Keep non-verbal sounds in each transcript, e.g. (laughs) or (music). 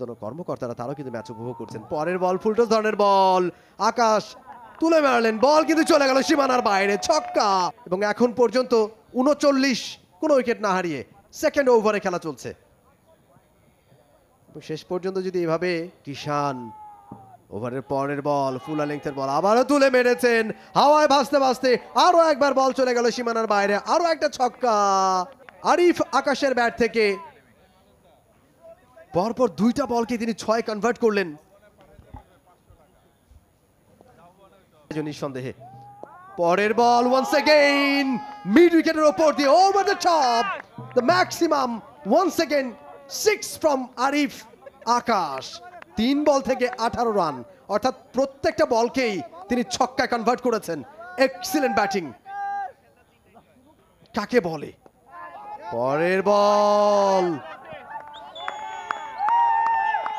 ঊর্ধ্বতন কর্মকর্তারা তারাও কিন্তু ম্যাচ উপভোগ করছেন। পরের বল, ফুলটস ধরনের বল। আকাশ তুলে মারলেন বল কিন্তু চলে গেল সীমানার বাইরে, ছক্কা। এবং এখন পর্যন্ত উনচল্লিশ, কোনো উইকেট না হারিয়ে সেকেন্ড ওভারে খেলা চলছে। শেষ পর্যন্ত যদি এভাবে কিষান ওভারের পরের বল, ফুলা লেংথের বল আবারও তুলে মেরেছেন। হাওয়ায় ভাসতে ভাসতে আরও একবার বল চলে গেল সীমানার বাইরে আরও একটা ছক্কা। আরিফ আকাশের ব্যাট থেকে পরপর দুইটা বলকে তিনি ছয় কনভার্ট করলেন। নিঃসন্দেহে। পরের বল ওয়ান্স এগেইন মিড উইকেটের ওপর দিয়ে over the top the maximum once again six from Arif Akash তিন বল থেকে আঠারো রান অর্থাৎ প্রত্যেকটা বলকেই তিনি ছক্কায় কনভার্ট করেছেন। এক্সিলেন্ট ব্যাটিং কাকে বলে? পরের বল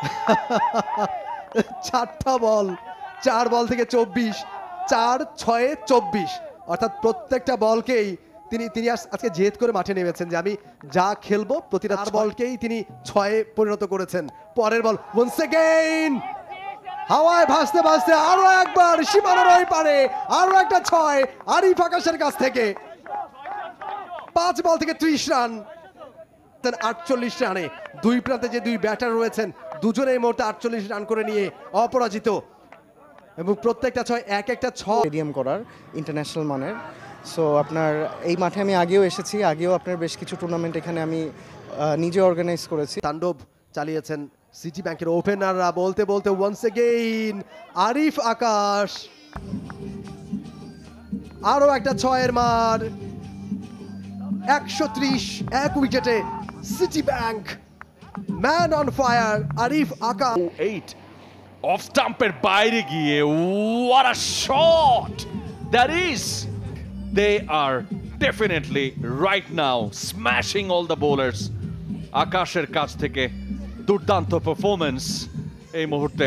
(laughs) চারটা বল। চার বল থেকে চব্বিশ। চার ছয়ে চব্বিশ। অর্থাৎ প্রত্যেকটা বলকেই তিনি তিনি আজকে জেদ করে মাঠে নেমেছেন যে আমি যা খেলব প্রতিটা বলকেই তিনি ছয়ে পরিণত করেছেন। পরের বল ওয়ান্স হাওয়ায় ভাসতে ভাসতে আরও একবার সীমানার ওই পারে আরও একটা ছয় আরিফ আকাশের কাছ থেকে। পাঁচ বল থেকে ত্রিশ রান। আটচল্লিশ রানে। দুই প্রান্তে যে দুই ব্যাটার রয়েছেন দুজনে এই মুহূর্তে আটচল্লিশ রান করে নিয়ে অপরাজিত। এবং প্রত্যেকটা ছয় এক একটা ছয়। স্টেডিয়াম করার ইন্টারন্যাশনাল মানের। সো আপনার এই মাঠে আমি আগেও এসেছি আগেও আপনার বেশ কিছু টুর্নামেন্ট এখানে আমি নিজে অর্গানাইজ করেছি। তাণ্ডব চালিয়েছেন সিটি ব্যাংকের ওপেনাররা বলতে বলতে ওয়ান্স এগেইন আরিফ আকাশ। আরও একটা ছয়ের মার। একশো ত্রিশ এক উইকেটে City Bank man on fire Arif Akash eight of স্টাম্পের বাইরে গিয়ে what a shot that is they are definitely right now smashing all the bowlers আকাশের কাছ থেকে দুর্দান্ত পারফরমেন্স এই মুহূর্তে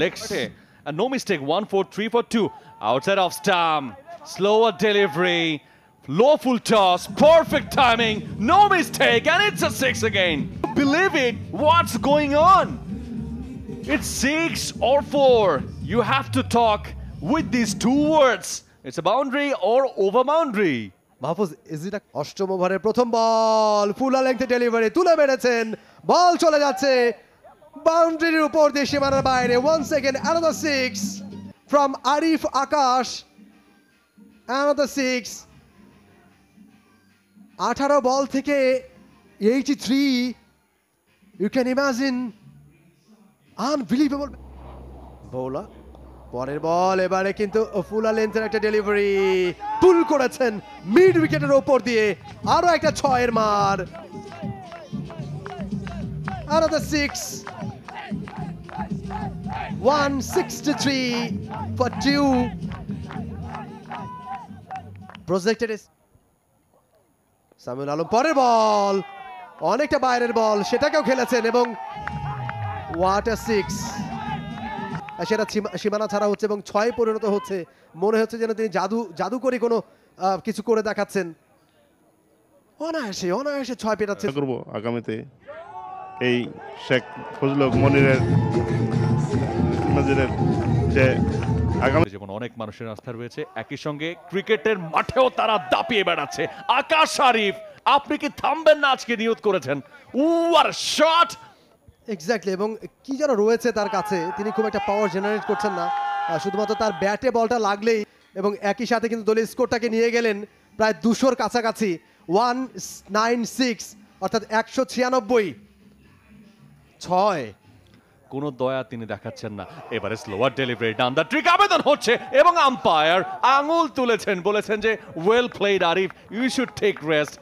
লেগসে and no mistake 1 4 3 for 2 outside of stump slower delivery low full toss perfect timing no mistake and it's a six again Believe it what's going on. It's six or four. You have to talk with these two words. It's a boundary or over boundary. Mahfuz ইজিটা অষ্টম ওভারের প্রথম বল? ফুলা লেংথে delivery তুলে মেরেছেন। বল চলে যাচ্ছে। বাউন্ডারির উপর দিয়ে সীমানার বাইরে। One second another six from Arif Akash another six আঠারো বল থেকে eighty three you can imagine unbelievable বৌলা পরের বল এবারে কিন্তু ফুলা লেন্থের একটা ডেলিভারি পুল করেছেন মিড উইকেটের ওপর দিয়ে আরও একটা ছয়ের মার Another six. 163 for two. Projected is Samiul Alam পরের বল অনেকটা বাইরের বল সেটাকেও খেলেছেন এবং ওয়াটার সিক্স সেটা সীমানা ছাড়া হচ্ছে এবং ছয় পরিণত হচ্ছে। মনে হচ্ছে যেন তিনি জাদু জাদু করে কোনো কিছু করে দেখাচ্ছেন। অনায়াসে অনায়াসে ছয় পেটাচ্ছে। করব আগামীতে এই শেখ ফজল মনিরের নাজিরের যে আগামী যেমন অনেক মানুষের আস্থা রয়েছে একই সঙ্গে ক্রিকেটের মাঠেও তারা দাপিয়ে বেড়াচ্ছে। আকাশ আরিফ আপনি কি থামবেন না আজকে নিয়ত করেছেন? উয়ার শট! এক্স্যাক্টলি এবং কি যেন রয়েছে তার কাছে তিনি খুব একটা পাওয়ার জেনারেট করছেন না। শুধুমাত্র তার ব্যাটে বলটা লাগলেই এবং একই সাথে কিন্তু দলের স্কোরটাকে নিয়ে গেলেন প্রায় দুশোর কাছাকাছি। ওয়ান নাইন সিক্স অর্থাৎ একশো ছিয়ানব্বই। ছয়। কোনো দয়া তিনি দেখাচ্ছেন না। এবারে slower delivery done the trick আবেদন হচ্ছে এবং আম্পায়ার আঙুল তুলেছেন বলেছেন যে well played Arif you should take rest